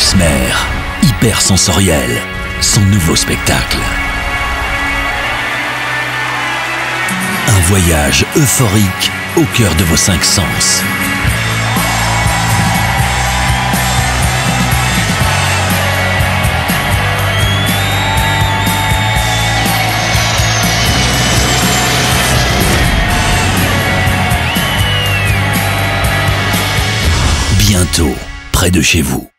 Mesmer, hyper sensoriel, son nouveau spectacle. Un voyage euphorique au cœur de vos cinq sens. Bientôt, près de chez vous.